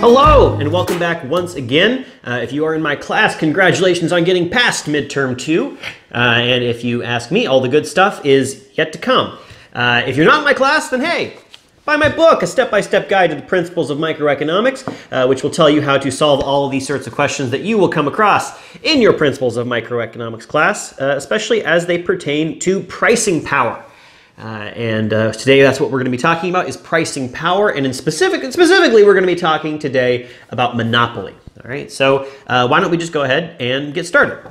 Hello, and welcome back once again. Uh, if you are in my class, congratulations on getting past midterm two. Uh, and if you ask me, all the good stuff is yet to come. Uh, if you're not in my class, then hey, buy my book, A Step by Step Guide to the Principles of Microeconomics, uh, which will tell you how to solve all of these sorts of questions that you will come across in your Principles of Microeconomics class, uh, especially as they pertain to pricing power. Uh, and uh, today that's what we're going to be talking about is pricing power and in specific specifically we're going to be talking today about monopoly. All right so uh, why don't we just go ahead and get started?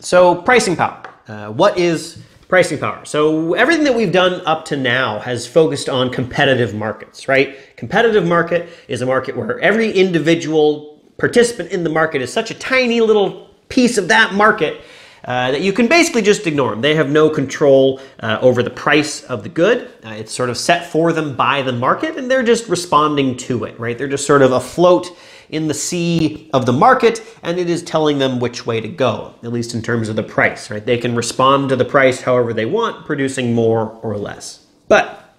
So pricing power. Uh, what is pricing power? So everything that we've done up to now has focused on competitive markets right? Competitive market is a market where every individual participant in the market is such a tiny little piece of that market uh, that you can basically just ignore them. They have no control uh, over the price of the good. Uh, it's sort of set for them by the market, and they're just responding to it, right? They're just sort of afloat in the sea of the market, and it is telling them which way to go, at least in terms of the price, right? They can respond to the price however they want, producing more or less. But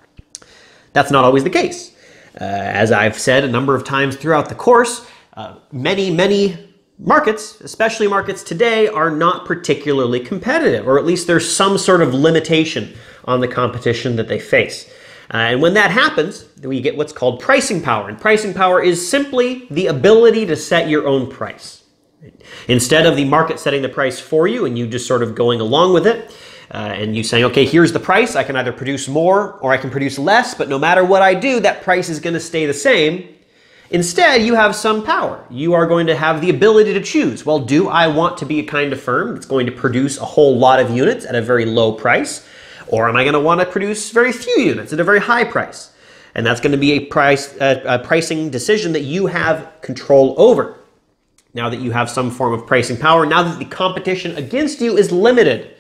that's not always the case. Uh, as I've said a number of times throughout the course, uh, many, many markets, especially markets today, are not particularly competitive, or at least there's some sort of limitation on the competition that they face. Uh, and when that happens, we get what's called pricing power. And pricing power is simply the ability to set your own price. Instead of the market setting the price for you and you just sort of going along with it, uh, and you saying, okay, here's the price. I can either produce more or I can produce less, but no matter what I do, that price is going to stay the same. Instead, you have some power. You are going to have the ability to choose. Well, do I want to be a kind of firm that's going to produce a whole lot of units at a very low price? Or am I going to want to produce very few units at a very high price? And that's going to be a price a, a pricing decision that you have control over. Now that you have some form of pricing power, now that the competition against you is limited,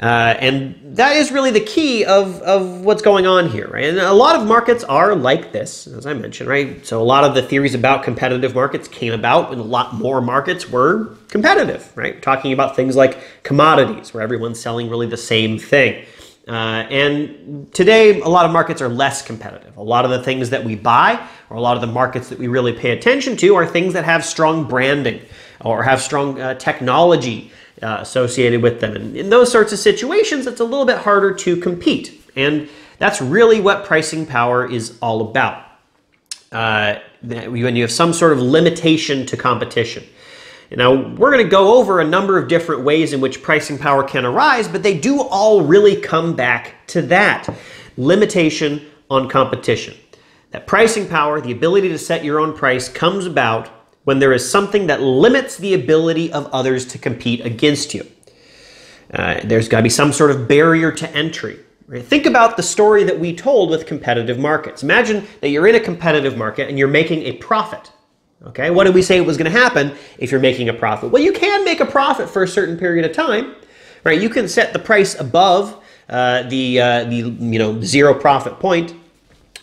uh, and that is really the key of, of what's going on here, right? And a lot of markets are like this, as I mentioned, right? So a lot of the theories about competitive markets came about when a lot more markets were competitive, right? Talking about things like commodities, where everyone's selling really the same thing. Uh, and today, a lot of markets are less competitive. A lot of the things that we buy, or a lot of the markets that we really pay attention to, are things that have strong branding or have strong uh, technology uh, associated with them. And in those sorts of situations, it's a little bit harder to compete. And that's really what pricing power is all about. Uh, when you have some sort of limitation to competition. Now, we're going to go over a number of different ways in which pricing power can arise, but they do all really come back to that limitation on competition. That pricing power, the ability to set your own price, comes about when there is something that limits the ability of others to compete against you. Uh, there's got to be some sort of barrier to entry. Right? Think about the story that we told with competitive markets. Imagine that you're in a competitive market and you're making a profit. Okay, what did we say was going to happen if you're making a profit? Well, you can make a profit for a certain period of time, right? You can set the price above uh, the uh, the you know zero profit point,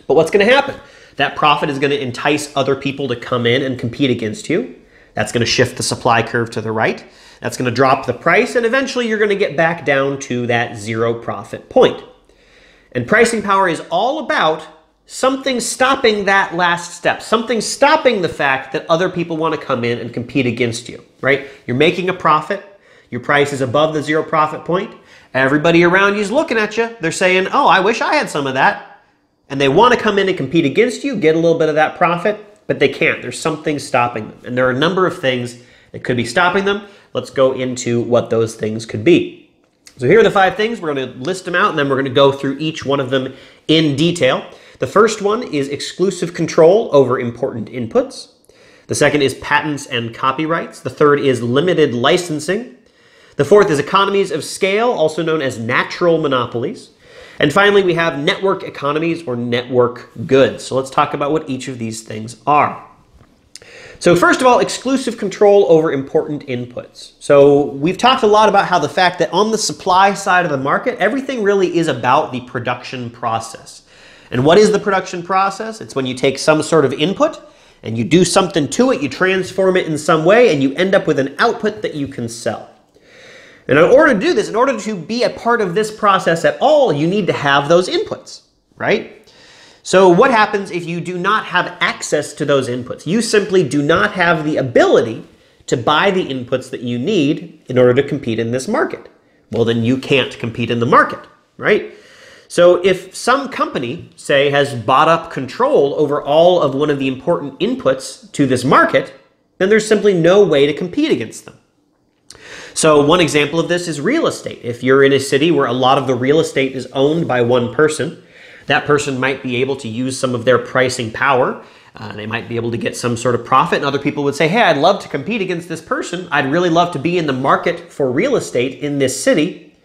but what's going to happen? That profit is going to entice other people to come in and compete against you. That's going to shift the supply curve to the right. That's going to drop the price, and eventually you're going to get back down to that zero profit point. And pricing power is all about something stopping that last step, something stopping the fact that other people want to come in and compete against you, right? You're making a profit, your price is above the zero profit point. Everybody around you is looking at you. They're saying, Oh, I wish I had some of that and they want to come in and compete against you, get a little bit of that profit, but they can't. There's something stopping them. And there are a number of things that could be stopping them. Let's go into what those things could be. So here are the five things. We're going to list them out and then we're going to go through each one of them in detail. The first one is exclusive control over important inputs. The second is patents and copyrights. The third is limited licensing. The fourth is economies of scale, also known as natural monopolies. And finally, we have network economies or network goods. So let's talk about what each of these things are. So first of all, exclusive control over important inputs. So we've talked a lot about how the fact that on the supply side of the market, everything really is about the production process. And what is the production process? It's when you take some sort of input and you do something to it, you transform it in some way, and you end up with an output that you can sell. And in order to do this, in order to be a part of this process at all, you need to have those inputs, right? So what happens if you do not have access to those inputs? You simply do not have the ability to buy the inputs that you need in order to compete in this market. Well, then you can't compete in the market, right? So if some company, say, has bought up control over all of one of the important inputs to this market, then there's simply no way to compete against them. So one example of this is real estate. If you're in a city where a lot of the real estate is owned by one person, that person might be able to use some of their pricing power. Uh, they might be able to get some sort of profit, and other people would say, Hey, I'd love to compete against this person. I'd really love to be in the market for real estate in this city.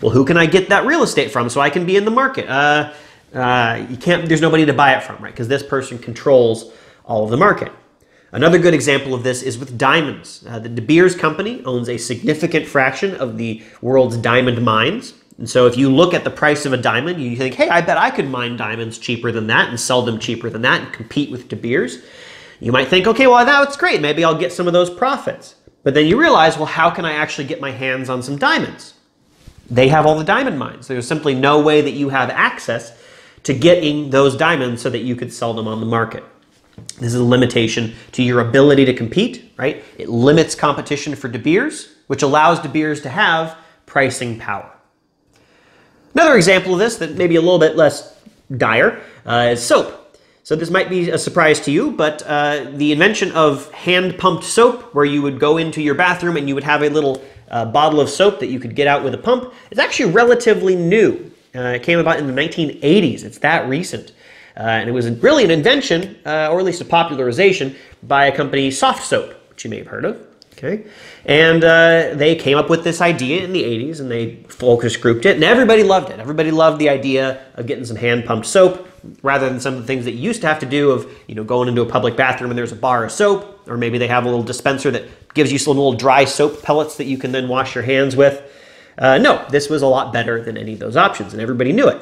Well, who can I get that real estate from so I can be in the market? Uh, uh, you can't. There's nobody to buy it from, right? Because this person controls all of the market. Another good example of this is with diamonds. Uh, the De Beers company owns a significant fraction of the world's diamond mines. And so if you look at the price of a diamond, you think, hey, I bet I could mine diamonds cheaper than that and sell them cheaper than that and compete with De Beers. You might think, okay, well, that's great. Maybe I'll get some of those profits. But then you realize, well, how can I actually get my hands on some diamonds? They have all the diamond mines. There's simply no way that you have access to getting those diamonds so that you could sell them on the market. This is a limitation to your ability to compete, right? It limits competition for De Beers, which allows De Beers to have pricing power. Another example of this that may be a little bit less dire uh, is soap. So this might be a surprise to you, but uh, the invention of hand-pumped soap, where you would go into your bathroom and you would have a little uh, bottle of soap that you could get out with a pump, is actually relatively new. Uh, it came about in the 1980s. It's that recent. Uh, and it was really an invention, uh, or at least a popularization, by a company, Soft Soap, which you may have heard of. Okay, and uh, they came up with this idea in the 80s, and they focus grouped it, and everybody loved it. Everybody loved the idea of getting some hand pumped soap rather than some of the things that you used to have to do of you know going into a public bathroom and there's a bar of soap, or maybe they have a little dispenser that gives you some little dry soap pellets that you can then wash your hands with. Uh, no, this was a lot better than any of those options, and everybody knew it.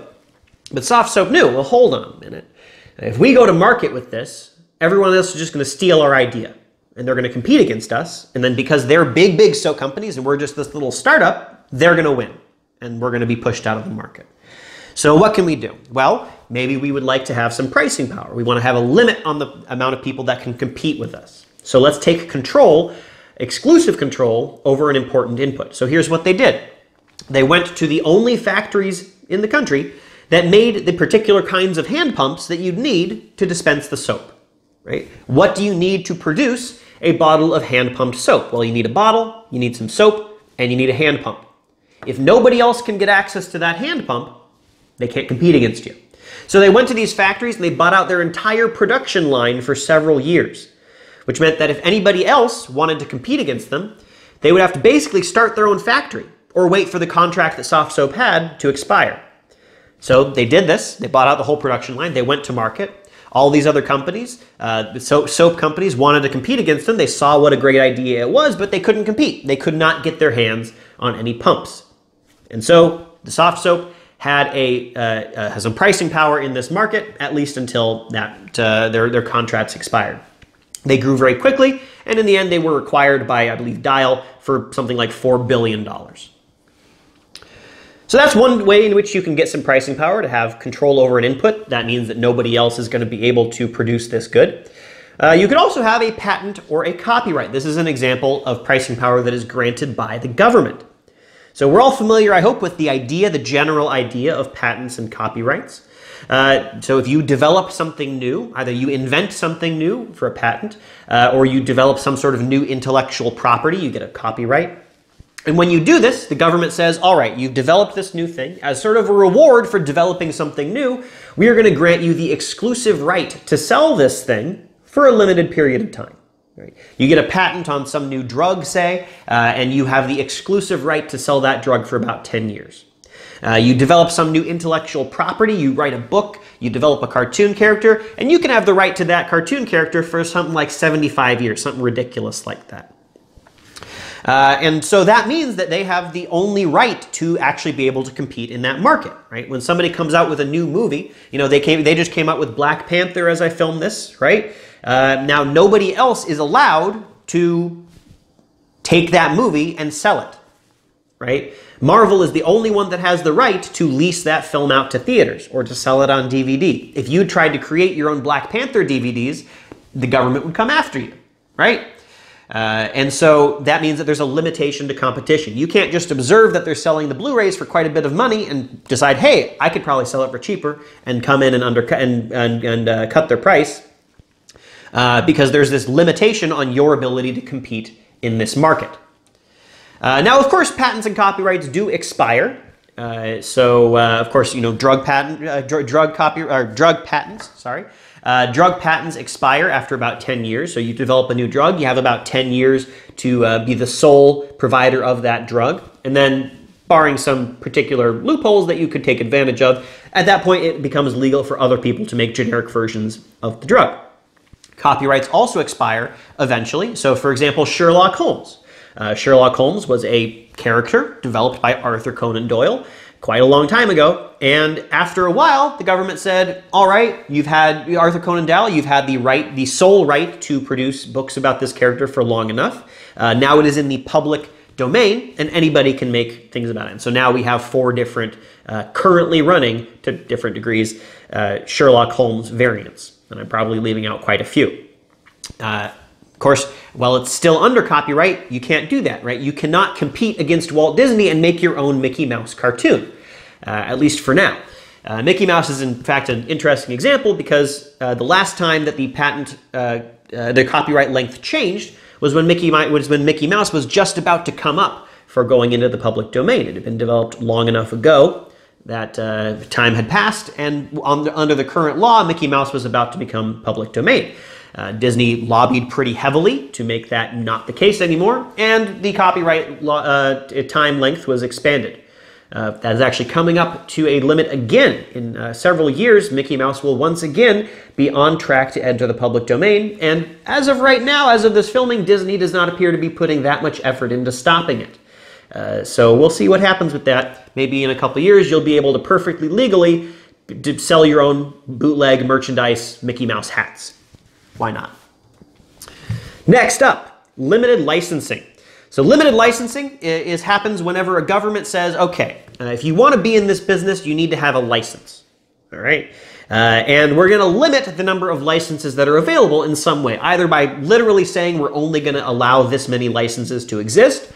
But soft soap knew, well, hold on a minute. If we go to market with this, everyone else is just going to steal our idea and they're going to compete against us. And then because they're big, big soap companies and we're just this little startup, they're going to win and we're going to be pushed out of the market. So what can we do? Well, maybe we would like to have some pricing power. We want to have a limit on the amount of people that can compete with us. So let's take control, exclusive control over an important input. So here's what they did. They went to the only factories in the country that made the particular kinds of hand pumps that you'd need to dispense the soap. Right? What do you need to produce a bottle of hand pumped soap? Well, you need a bottle, you need some soap, and you need a hand pump. If nobody else can get access to that hand pump, they can't compete against you. So they went to these factories and they bought out their entire production line for several years, which meant that if anybody else wanted to compete against them, they would have to basically start their own factory or wait for the contract that Soft Soap had to expire. So they did this. They bought out the whole production line. They went to market. All these other companies, uh, soap, soap companies, wanted to compete against them. They saw what a great idea it was, but they couldn't compete. They could not get their hands on any pumps. And so the soft soap had a uh, uh, has some pricing power in this market, at least until that uh, their their contracts expired. They grew very quickly, and in the end, they were acquired by, I believe, Dial for something like four billion dollars. So that's one way in which you can get some pricing power to have control over an input. That means that nobody else is going to be able to produce this good. Uh, you could also have a patent or a copyright. This is an example of pricing power that is granted by the government. So we're all familiar, I hope, with the idea, the general idea of patents and copyrights. Uh, so if you develop something new, either you invent something new for a patent, uh, or you develop some sort of new intellectual property, you get a copyright. And when you do this, the government says, all right, you've developed this new thing. As sort of a reward for developing something new, we are going to grant you the exclusive right to sell this thing for a limited period of time. Right? You get a patent on some new drug, say, uh, and you have the exclusive right to sell that drug for about 10 years. Uh, you develop some new intellectual property, you write a book, you develop a cartoon character, and you can have the right to that cartoon character for something like 75 years, something ridiculous like that. Uh, and so that means that they have the only right to actually be able to compete in that market, right? When somebody comes out with a new movie, you know, they came, they just came out with Black Panther as I filmed this, right? Uh, now nobody else is allowed to take that movie and sell it, right? Marvel is the only one that has the right to lease that film out to theaters or to sell it on DVD. If you tried to create your own Black Panther DVDs, the government would come after you, right? Uh, and so that means that there's a limitation to competition. You can't just observe that they're selling the Blu-rays for quite a bit of money and decide, hey, I could probably sell it for cheaper and come in and undercut and, and, and uh, cut their price uh, because there's this limitation on your ability to compete in this market. Uh, now, of course, patents and copyrights do expire. Uh, so, uh, of course, you know, drug patent, dr drug copy or drug patents. Sorry, uh, drug patents expire after about 10 years. So you develop a new drug, you have about 10 years to uh, be the sole provider of that drug. And then, barring some particular loopholes that you could take advantage of, at that point it becomes legal for other people to make generic versions of the drug. Copyrights also expire eventually. So, for example, Sherlock Holmes. Uh, Sherlock Holmes was a character developed by Arthur Conan Doyle quite a long time ago. And after a while, the government said, all right, you've had Arthur Conan Doyle, you've had the right, the sole right to produce books about this character for long enough. Uh, now it is in the public domain and anybody can make things about it. And so now we have four different, uh, currently running to different degrees, uh, Sherlock Holmes variants. And I'm probably leaving out quite a few. Uh, of course, while it's still under copyright, you can't do that, right? You cannot compete against Walt Disney and make your own Mickey Mouse cartoon, uh, at least for now. Uh, Mickey Mouse is, in fact, an interesting example because uh, the last time that the patent, uh, uh, the copyright length changed was when Mickey was when Mickey Mouse was just about to come up for going into the public domain. It had been developed long enough ago that uh, time had passed, and the, under the current law, Mickey Mouse was about to become public domain. Uh, Disney lobbied pretty heavily to make that not the case anymore, and the copyright uh, time length was expanded. Uh, that is actually coming up to a limit again. In uh, several years, Mickey Mouse will once again be on track to enter the public domain, and as of right now, as of this filming, Disney does not appear to be putting that much effort into stopping it. Uh, so we'll see what happens with that. Maybe in a couple years, you'll be able to perfectly legally sell your own bootleg merchandise Mickey Mouse hats. Why not? Next up, limited licensing. So limited licensing is, happens whenever a government says, okay, uh, if you want to be in this business, you need to have a license. All right. Uh, and we're going to limit the number of licenses that are available in some way, either by literally saying we're only going to allow this many licenses to exist,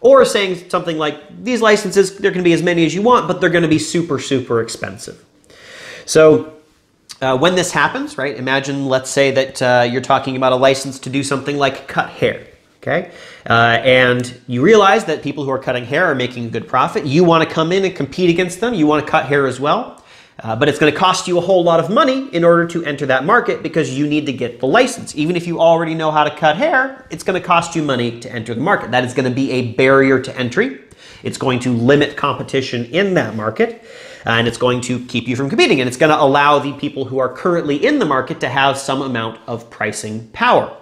or saying something like these licenses, there can be as many as you want, but they're going to be super, super expensive. So uh, when this happens, right, imagine, let's say that uh, you're talking about a license to do something like cut hair, okay? Uh, and you realize that people who are cutting hair are making a good profit. You want to come in and compete against them. You want to cut hair as well. Uh, but it's going to cost you a whole lot of money in order to enter that market because you need to get the license. Even if you already know how to cut hair, it's going to cost you money to enter the market. That is going to be a barrier to entry. It's going to limit competition in that market and it's going to keep you from competing. And it's going to allow the people who are currently in the market to have some amount of pricing power.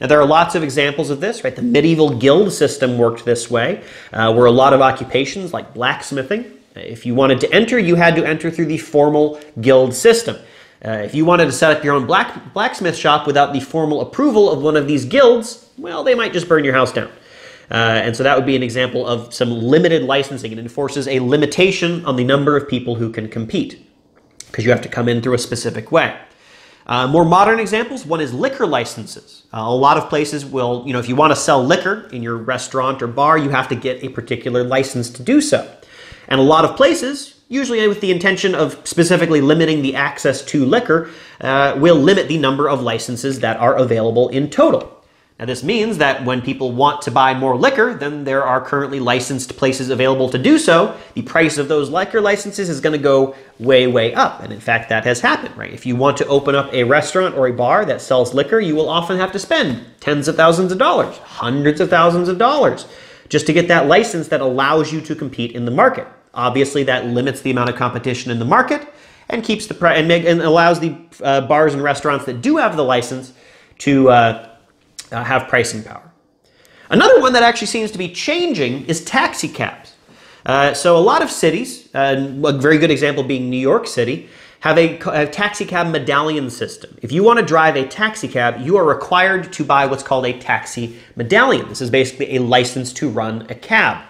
Now, there are lots of examples of this, right? The medieval guild system worked this way, uh, where a lot of occupations like blacksmithing, if you wanted to enter, you had to enter through the formal guild system. Uh, if you wanted to set up your own black, blacksmith shop without the formal approval of one of these guilds, well, they might just burn your house down. Uh, and so that would be an example of some limited licensing. It enforces a limitation on the number of people who can compete because you have to come in through a specific way. Uh, more modern examples, one is liquor licenses. Uh, a lot of places will, you know, if you want to sell liquor in your restaurant or bar, you have to get a particular license to do so. And a lot of places, usually with the intention of specifically limiting the access to liquor, uh, will limit the number of licenses that are available in total. Now, this means that when people want to buy more liquor than there are currently licensed places available to do so, the price of those liquor licenses is going to go way, way up. And in fact, that has happened, right? If you want to open up a restaurant or a bar that sells liquor, you will often have to spend tens of thousands of dollars, hundreds of thousands of dollars, just to get that license that allows you to compete in the market. Obviously, that limits the amount of competition in the market and keeps the price and, and, allows the uh, bars and restaurants that do have the license to uh, uh, have pricing power. Another one that actually seems to be changing is taxi cabs. Uh, so a lot of cities, uh, a very good example being New York City, have a, a, taxi cab medallion system. If you want to drive a taxi cab, you are required to buy what's called a taxi medallion. This is basically a license to run a cab.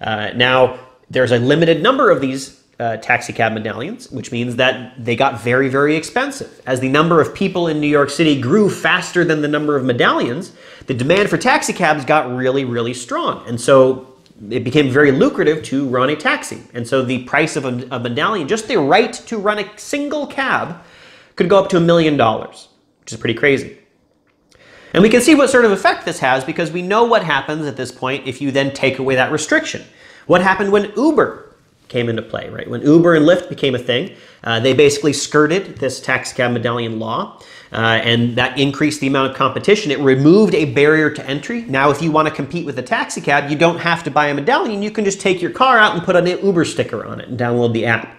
Uh, now, there's a limited number of these uh, taxi cab medallions, which means that they got very, very expensive. As the number of people in New York City grew faster than the number of medallions, the demand for taxi cabs got really, really strong. And so it became very lucrative to run a taxi. And so the price of a, a medallion, just the right to run a single cab, could go up to a million dollars, which is pretty crazy. And we can see what sort of effect this has because we know what happens at this point if you then take away that restriction. What happened when Uber came into play, right? When Uber and Lyft became a thing, uh, they basically skirted this taxi cab medallion law. Uh, and that increased the amount of competition. It removed a barrier to entry. Now, if you want to compete with a taxi cab, you don't have to buy a medallion. You can just take your car out and put an Uber sticker on it and download the app.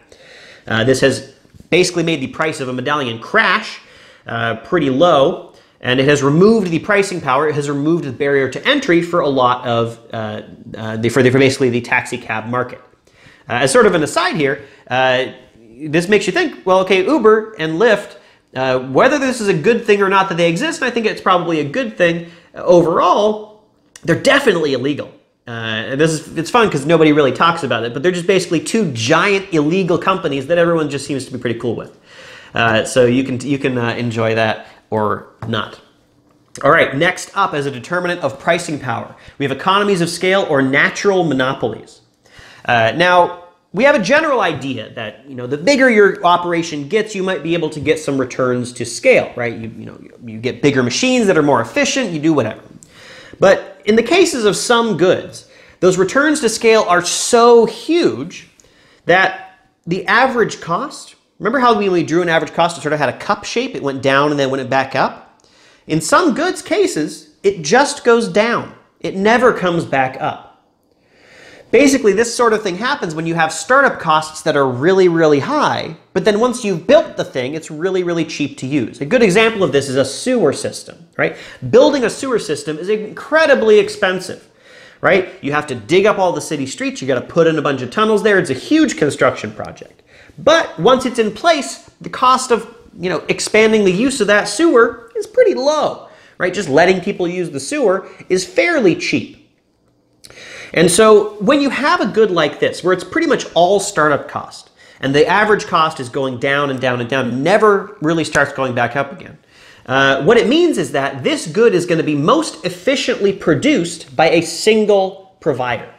Uh, this has basically made the price of a medallion crash uh, pretty low, and it has removed the pricing power. It has removed the barrier to entry for a lot of uh, uh, the, for, the, for basically the taxi cab market. Uh, as sort of an aside here, this makes you think, well, okay, Uber and Lyft uh, whether this is a good thing or not that they exist, and I think it's probably a good thing uh, overall, they're definitely illegal. Uh, and this is it's fun because nobody really talks about it, but they're just basically two giant illegal companies that everyone just seems to be pretty cool with. Uh, so you can you can uh, enjoy that or not. All right, next up as a determinant of pricing power, we have economies of scale or natural monopolies. Uh, now, we have a general idea that you know the bigger your operation gets, you might be able to get some returns to scale, right? You, you know you get bigger machines that are more efficient, you do whatever. But in the cases of some goods, those returns to scale are so huge that the average cost. Remember how when we drew an average cost, it sort of had a cup shape. It went down and then went back up. In some goods cases, it just goes down. It never comes back up. Basically, this sort of thing happens when you have startup costs that are really, really high, but then once you've built the thing, it's really, really cheap to use. A good example of this is a sewer system, right? Building a sewer system is incredibly expensive, right? You have to dig up all the city streets, you got to put in a bunch of tunnels there. It's a huge construction project. But once it's in place, the cost of, you know, expanding the use of that sewer is pretty low, right? Just letting people use the sewer is fairly cheap. And so when you have a good like this, where it's pretty much all startup cost, and the average cost is going down and down and down, never really starts going back up again. Uh, what it means is that this good is going to be most efficiently produced by a single provider.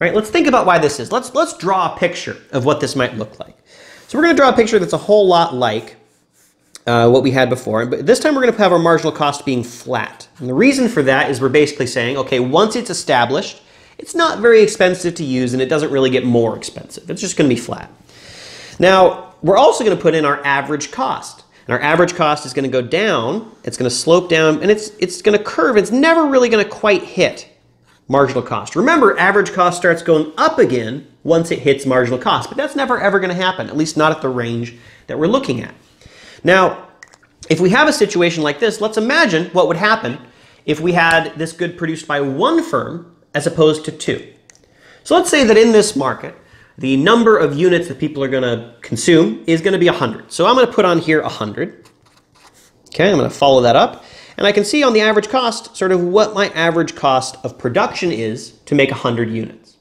Right? Let's think about why this is. Let's let's draw a picture of what this might look like. So we're going to draw a picture that's a whole lot like uh, what we had before, but this time we're going to have our marginal cost being flat. And the reason for that is we're basically saying, okay, once it's established, it's not very expensive to use and it doesn't really get more expensive. It's just going to be flat. Now, we're also going to put in our average cost. And our average cost is going to go down, it's going to slope down, and it's, it's going to curve. It's never really going to quite hit marginal cost. Remember, average cost starts going up again once it hits marginal cost, but that's never ever going to happen, at least not at the range that we're looking at. Now, if we have a situation like this, let's imagine what would happen if we had this good produced by one firm as opposed to two. So let's say that in this market, the number of units that people are going to consume is going to be 100. So I'm going to put on here 100. Okay, I'm going to follow that up. And I can see on the average cost sort of what my average cost of production is to make 100 units.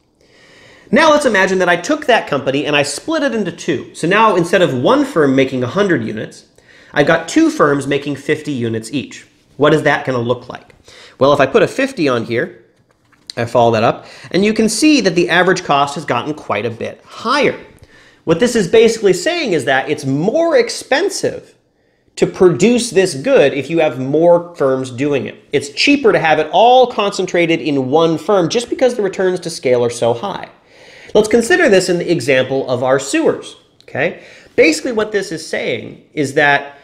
Now let's imagine that I took that company and I split it into two. So now instead of one firm making 100 units, I've got two firms making 50 units each. What is that going to look like? Well, if I put a 50 on here, I follow that up. And you can see that the average cost has gotten quite a bit higher. What this is basically saying is that it's more expensive to produce this good if you have more firms doing it. It's cheaper to have it all concentrated in one firm just because the returns to scale are so high. Let's consider this in the example of our sewers. Okay, Basically what this is saying is that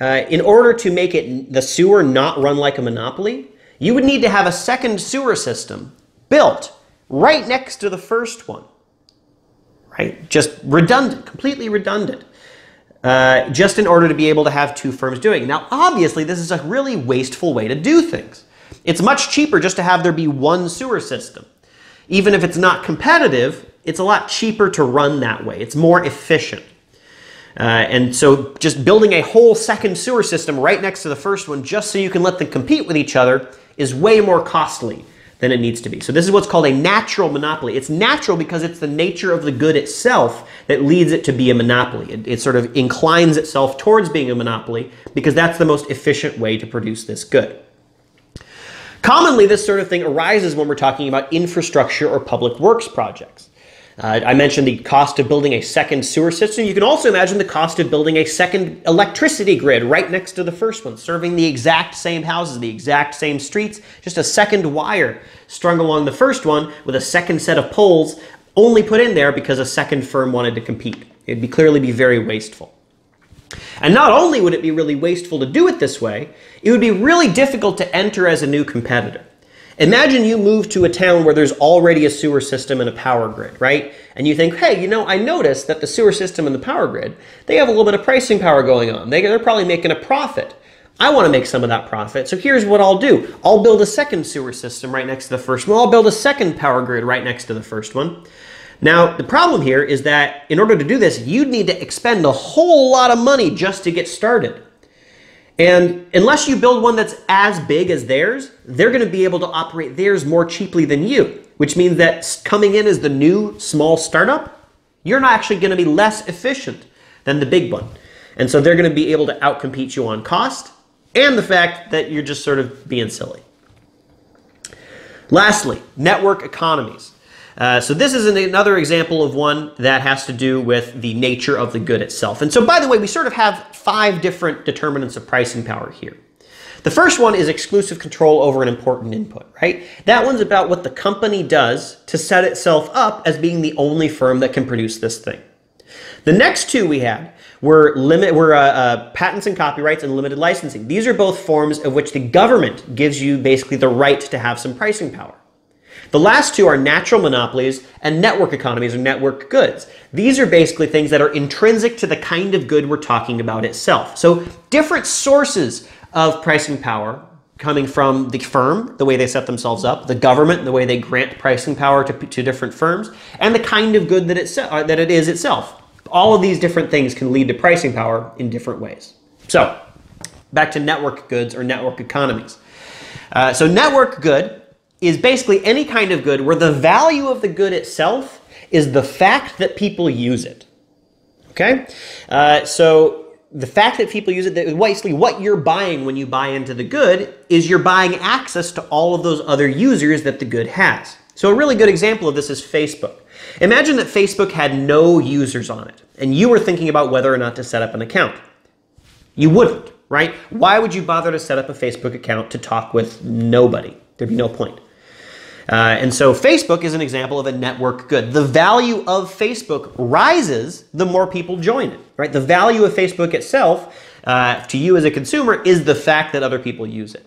uh, in order to make it the sewer not run like a monopoly, you would need to have a second sewer system built right next to the first one. Right? Just redundant, completely redundant. Uh, just in order to be able to have two firms doing it. Now, obviously, this is a really wasteful way to do things. It's much cheaper just to have there be one sewer system. Even if it's not competitive, it's a lot cheaper to run that way. It's more efficient. Uh, and so just building a whole second sewer system right next to the first one just so you can let them compete with each other is way more costly than it needs to be. So this is what's called a natural monopoly. It's natural because it's the nature of the good itself that leads it to be a monopoly. It, it, sort of inclines itself towards being a monopoly because that's the most efficient way to produce this good. Commonly, this sort of thing arises when we're talking about infrastructure or public works projects. Uh, I mentioned the cost of building a second sewer system. You can also imagine the cost of building a second electricity grid right next to the first one, serving the exact same houses, the exact same streets, just a second wire strung along the first one with a second set of poles only put in there because a second firm wanted to compete. It'd be clearly be very wasteful. And not only would it be really wasteful to do it this way, it would be really difficult to enter as a new competitor. Imagine you move to a town where there's already a sewer system and a power grid, right? And you think, hey, you know, I noticed that the sewer system and the power grid, they have a little bit of pricing power going on. They, they're probably making a profit. I want to make some of that profit. So here's what I'll do. I'll build a second sewer system right next to the first one. I'll build a second power grid right next to the first one. Now, the problem here is that in order to do this, you'd need to expend a whole lot of money just to get started. And unless you build one that's as big as theirs, they're going to be able to operate theirs more cheaply than you, which means that coming in as the new small startup, you're not actually going to be less efficient than the big one. And so they're going to be able to outcompete you on cost and the fact that you're just sort of being silly. Lastly, network economies. Uh, so this is an, another example of one that has to do with the nature of the good itself. And so by the way, we sort of have five different determinants of pricing power here. The first one is exclusive control over an important input, right? That one's about what the company does to set itself up as being the only firm that can produce this thing. The next two we had were limit were uh, uh, patents and copyrights and limited licensing. These are both forms of which the government gives you basically the right to have some pricing power. The last two are natural monopolies and network economies or network goods. These are basically things that are intrinsic to the kind of good we're talking about itself. So different sources of pricing power coming from the firm, the way they set themselves up, the government, the way they grant pricing power to, to different firms, and the kind of good that, it, uh, that it is itself. All of these different things can lead to pricing power in different ways. So, back to network goods or network economies. Uh, so, network good is basically any kind of good where the value of the good itself is the fact that people use it. Okay? Uh, so the fact that people use it, that basically what you're buying when you buy into the good is you're buying access to all of those other users that the good has. So a really good example of this is Facebook. Imagine that Facebook had no users on it, and you were thinking about whether or not to set up an account. You wouldn't, right? Why would you bother to set up a Facebook account to talk with nobody? There'd be no point. Uh, and so Facebook is an example of a network good. The value of Facebook rises the more people join it, right? The value of Facebook itself uh, to you as a consumer is the fact that other people use it.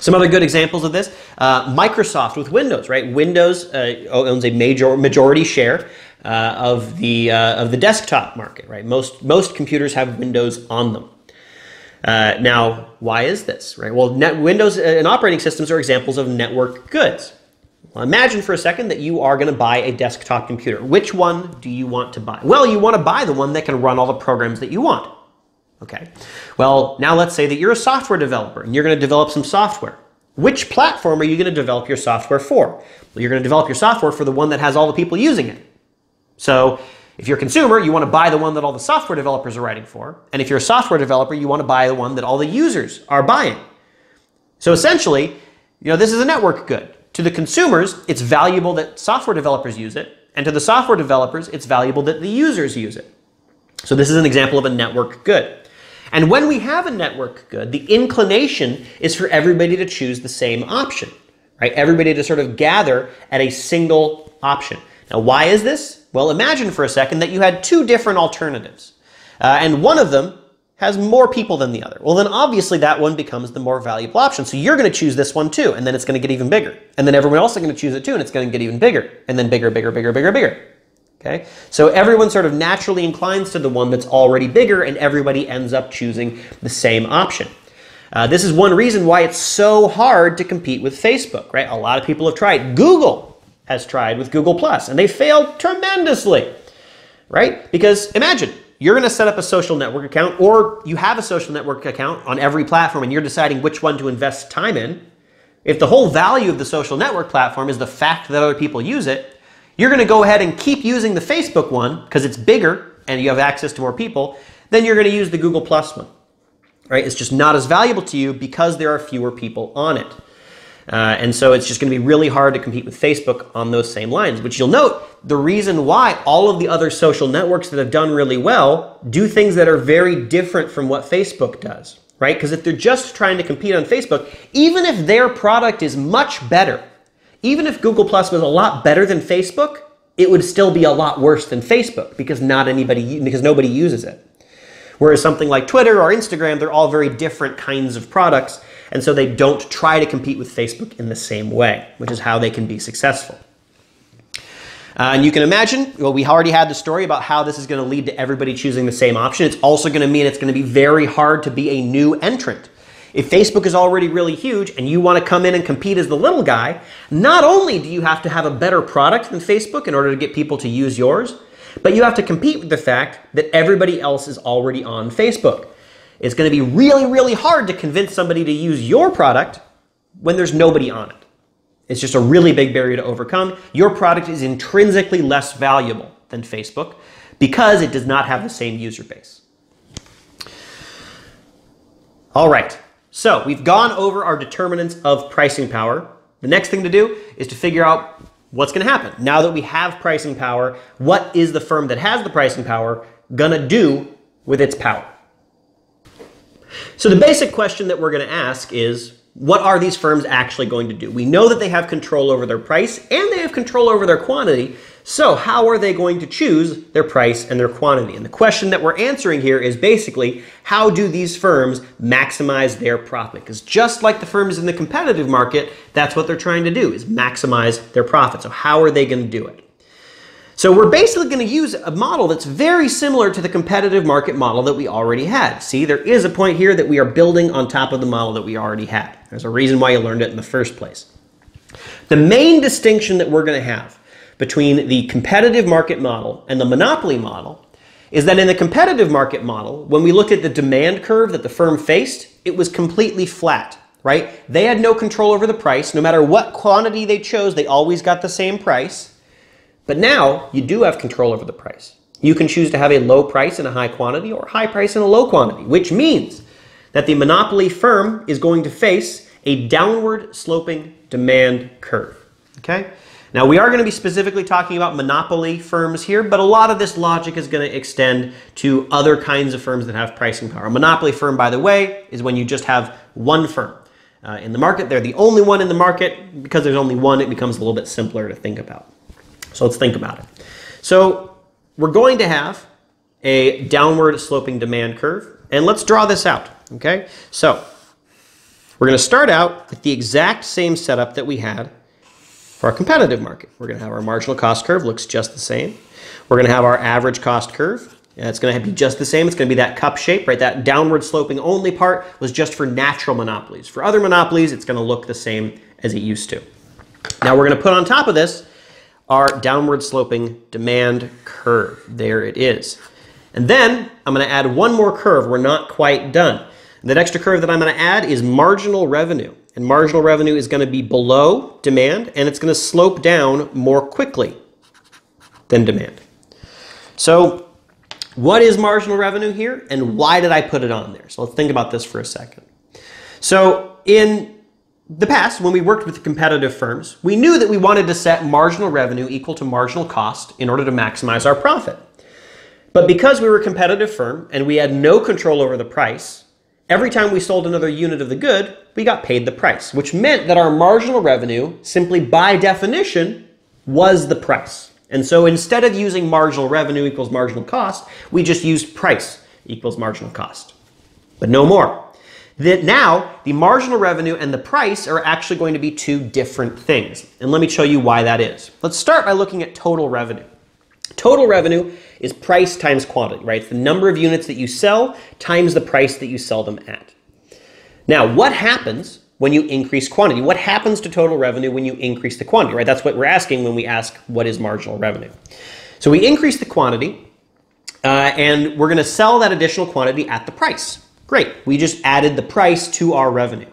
Some other good examples of this, uh, Microsoft with Windows, right? Windows uh, owns a major majority share uh, of the uh, of the desktop market, right? Most most computers have Windows on them. Uh, now, why is this, right? Well, net, Windows and operating systems are examples of network goods, well, imagine for a second that you are going to buy a desktop computer. Which one do you want to buy? Well, you want to buy the one that can run all the programs that you want. Okay. Well, now let's say that you're a software developer and you're going to develop some software. Which platform are you going to develop your software for? Well, you're going to develop your software for the one that has all the people using it. So, if you're a consumer, you want to buy the one that all the software developers are writing for. And if you're a software developer, you want to buy the one that all the users are buying. So essentially, you know, this is a network good. To the consumers, it's valuable that software developers use it, and to the software developers, it's valuable that the users use it. So this is an example of a network good. And when we have a network good, the inclination is for everybody to choose the same option, right? Everybody to sort of gather at a single option. Now, why is this? Well, imagine for a second that you had two different alternatives, uh, and one of them has more people than the other. Well, then obviously that one becomes the more valuable option. So you're going to choose this one too, and then it's going to get even bigger. And then everyone else is going to choose it too, and it's going to get even bigger. And then bigger, bigger, bigger, bigger, bigger. Okay? So everyone sort of naturally inclines to the one that's already bigger, and everybody ends up choosing the same option. Uh, this is one reason why it's so hard to compete with Facebook, right? A lot of people have tried. Google has tried with Google Plus, and they failed tremendously, right? Because imagine you're going to set up a social network account, or you have a social network account on every platform and you're deciding which one to invest time in, If the whole value of the social network platform is the fact that other people use it, you're going to go ahead and keep using the Facebook one because it's bigger and you have access to more people, then you're going to use the Google Plus one. Right? It's just not as valuable to you because there are fewer people on it. Uh, and so it's just going to be really hard to compete with Facebook on those same lines. Which you'll note the reason why all of the other social networks that have done really well do things that are very different from what Facebook does, right? Because if they're just trying to compete on Facebook, even if their product is much better, even if Google Plus was a lot better than Facebook, it would still be a lot worse than Facebook because not anybody because nobody uses it. Whereas something like Twitter or Instagram, they're all very different kinds of products and so they don't try to compete with Facebook in the same way, which is how they can be successful. Uh, and you can imagine, well, we already had the story about how this is going to lead to everybody choosing the same option. It's also going to mean it's going to be very hard to be a new entrant. If Facebook is already really huge and you want to come in and compete as the little guy, not only do you have to have a better product than Facebook in order to get people to use yours, but you have to compete with the fact that everybody else is already on Facebook. It's going to be really, really hard to convince somebody to use your product when there's nobody on it. It's just a really big barrier to overcome. Your product is intrinsically less valuable than Facebook because it does not have the same user base. All right, so we've gone over our determinants of pricing power. The next thing to do is to figure out what's going to happen. Now that we have pricing power, what is the firm that has the pricing power going to do with its power? So the basic question that we're going to ask is, what are these firms actually going to do? We know that they have control over their price and they have control over their quantity. So how are they going to choose their price and their quantity? And the question that we're answering here is basically, how do these firms maximize their profit? Because just like the firms in the competitive market, that's what they're trying to do, is maximize their profit. So how are they going to do it? So we're basically going to use a model that's very similar to the competitive market model that we already had. See, there is a point here that we are building on top of the model that we already had. There's a reason why you learned it in the first place. The main distinction that we're going to have between the competitive market model and the monopoly model is that in the competitive market model, when we looked at the demand curve that the firm faced, it was completely flat, right? They had no control over the price. No matter what quantity they chose, they always got the same price. But now you do have control over the price. You can choose to have a low price in a high quantity or high price in a low quantity, which means that the monopoly firm is going to face a downward sloping demand curve. Okay? Now, we are going to be specifically talking about monopoly firms here, but a lot of this logic is going to extend to other kinds of firms that have pricing power. A monopoly firm, by the way, is when you just have one firm. Uh, in the market, they're the only one in the market. Because there's only one, it becomes a little bit simpler to think about. So let's think about it. So we're going to have a downward sloping demand curve, and let's draw this out, okay? So we're going to start out with the exact same setup that we had for our competitive market. We're going to have our marginal cost curve, looks just the same. We're going to have our average cost curve. And it's going to be just the same. It's going to be that cup shape, right? That downward sloping only part was just for natural monopolies. For other monopolies, it's going to look the same as it used to. Now we're going to put on top of this our downward sloping demand curve. There it is. And then I'm going to add one more curve. We're not quite done. The extra curve that I'm going to add is marginal revenue. And marginal revenue is going to be below demand, and it's going to slope down more quickly than demand. So what is marginal revenue here, and why did I put it on there? So let's think about this for a second. So in the past, when we worked with competitive firms, we knew that we wanted to set marginal revenue equal to marginal cost in order to maximize our profit. But because we were a competitive firm and we had no control over the price, every time we sold another unit of the good, we got paid the price, which meant that our marginal revenue, simply by definition, was the price. And so instead of using marginal revenue equals marginal cost, we just used price equals marginal cost. But no more that now the marginal revenue and the price are actually going to be two different things. And let me show you why that is. Let's start by looking at total revenue. Total revenue is price times quantity, right? It's the number of units that you sell times the price that you sell them at. Now, what happens when you increase quantity? What happens to total revenue when you increase the quantity, right? That's what we're asking when we ask what is marginal revenue. So we increase the quantity, uh, and we're going to sell that additional quantity at the price. Great, we just added the price to our revenue.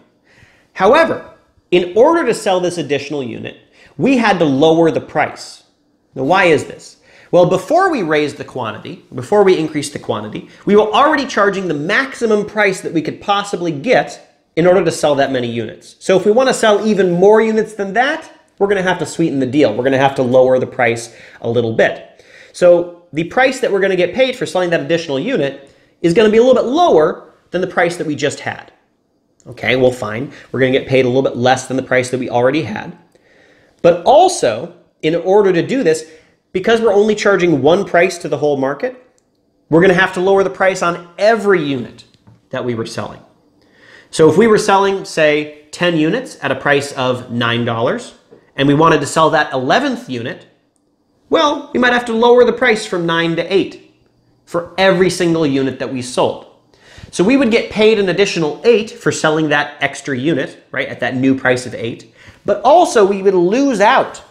However, in order to sell this additional unit, we had to lower the price. Now, why is this? Well, before we raised the quantity, before we increased the quantity, we were already charging the maximum price that we could possibly get in order to sell that many units. So if we want to sell even more units than that, we're going to have to sweeten the deal. We're going to have to lower the price a little bit. So the price that we're going to get paid for selling that additional unit is going to be a little bit lower than the price that we just had. Okay, well, fine. We're going to get paid a little bit less than the price that we already had. But also, in order to do this, because we're only charging one price to the whole market, we're going to have to lower the price on every unit that we were selling. So if we were selling, say, 10 units at a price of $9, and we wanted to sell that 11th unit, well, we might have to lower the price from 9 to 8 for every single unit that we sold. So we would get paid an additional 8 for selling that extra unit, right, at that new price of 8. But also we would lose out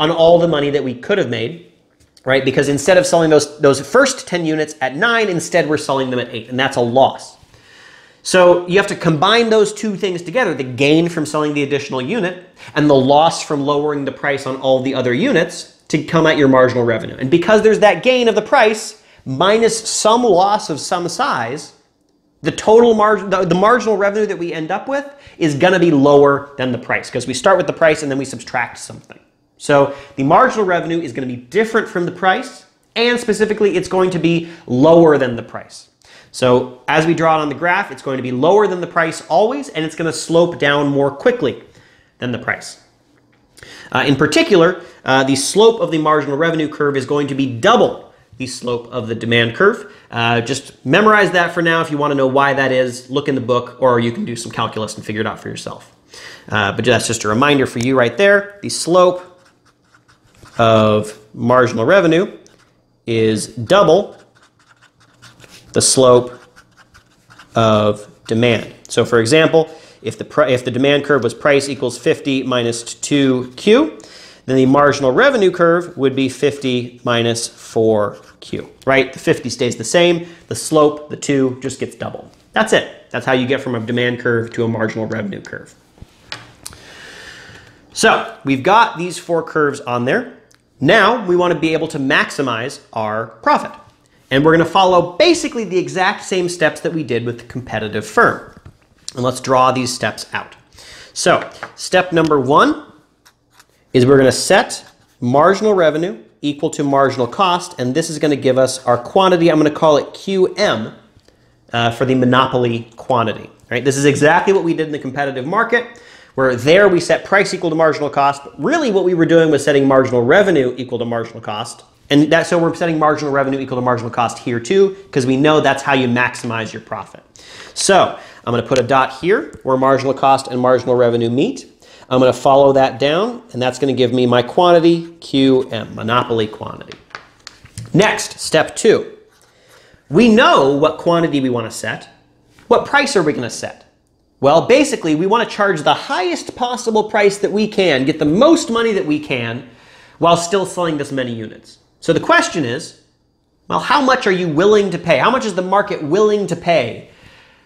on all the money that we could have made, right? Because instead of selling those, those first 10 units at 9, instead we're selling them at 8, and that's a loss. So you have to combine those two things together, the gain from selling the additional unit and the loss from lowering the price on all the other units to come at your marginal revenue. And because there's that gain of the price minus some loss of some size, the total margin, the, the, marginal revenue that we end up with is going to be lower than the price because we start with the price and then we subtract something. So the marginal revenue is going to be different from the price, and specifically, it's going to be lower than the price. So as we draw it on the graph, it's going to be lower than the price always, and it's going to slope down more quickly than the price. Uh, in particular, uh, the slope of the marginal revenue curve is going to be double the slope of the demand curve. Uh, just memorize that for now. If you want to know why that is, look in the book, or you can do some calculus and figure it out for yourself. Uh, but that's just a reminder for you right there. The slope of marginal revenue is double the slope of demand. So for example, if the, if the demand curve was price equals 50 minus 2Q, then the marginal revenue curve would be 50 minus 4Q, right? The 50 stays the same. The slope, the 2, just gets doubled. That's it. That's how you get from a demand curve to a marginal revenue curve. So we've got these four curves on there. Now we want to be able to maximize our profit. And we're going to follow basically the exact same steps that we did with the competitive firm. And let's draw these steps out. So step number one is we're going to set marginal revenue equal to marginal cost. And this is going to give us our quantity. I'm going to call it QM uh, for the monopoly quantity. Right? This is exactly what we did in the competitive market where there we set price equal to marginal cost. But really what we were doing was setting marginal revenue equal to marginal cost. And that, so we're setting marginal revenue equal to marginal cost here too, because we know that's how you maximize your profit. So I'm going to put a dot here where marginal cost and marginal revenue meet. I'm going to follow that down, and that's going to give me my quantity, QM, monopoly quantity. Next, step two. We know what quantity we want to set. What price are we going to set? Well, basically, we want to charge the highest possible price that we can, get the most money that we can, while still selling this many units. So the question is, well, how much are you willing to pay? How much is the market willing to pay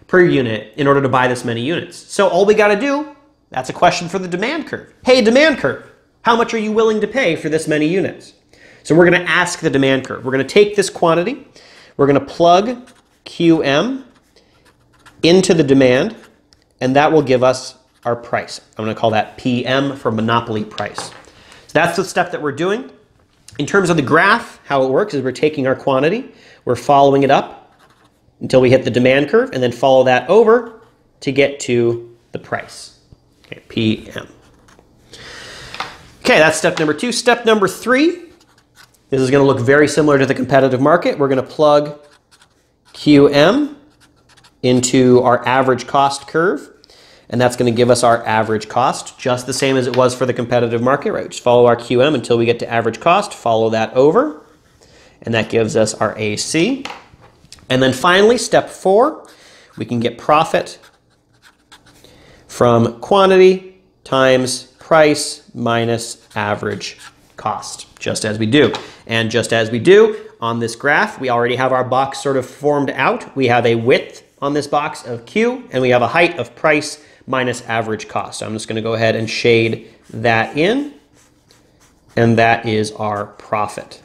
per unit in order to buy this many units? So all we got to do, that's a question for the demand curve. Hey, demand curve, how much are you willing to pay for this many units? So we're going to ask the demand curve. We're going to take this quantity, we're going to plug QM into the demand, and that will give us our price. I'm going to call that PM for monopoly price. So that's the step that we're doing. In terms of the graph, how it works is we're taking our quantity, we're following it up until we hit the demand curve, and then follow that over to get to the price. Okay, PM. Okay, that's step number two. Step number three, this is going to look very similar to the competitive market. We're going to plug QM into our average cost curve. And that's going to give us our average cost, just the same as it was for the competitive market, right? Just follow our QM until we get to average cost, follow that over, and that gives us our AC. And then finally, step four, we can get profit from quantity times price minus average cost, just as we do. And just as we do on this graph, we already have our box sort of formed out. We have a width on this box of Q, and we have a height of price minus average cost. So I'm just going to go ahead and shade that in, and that is our profit.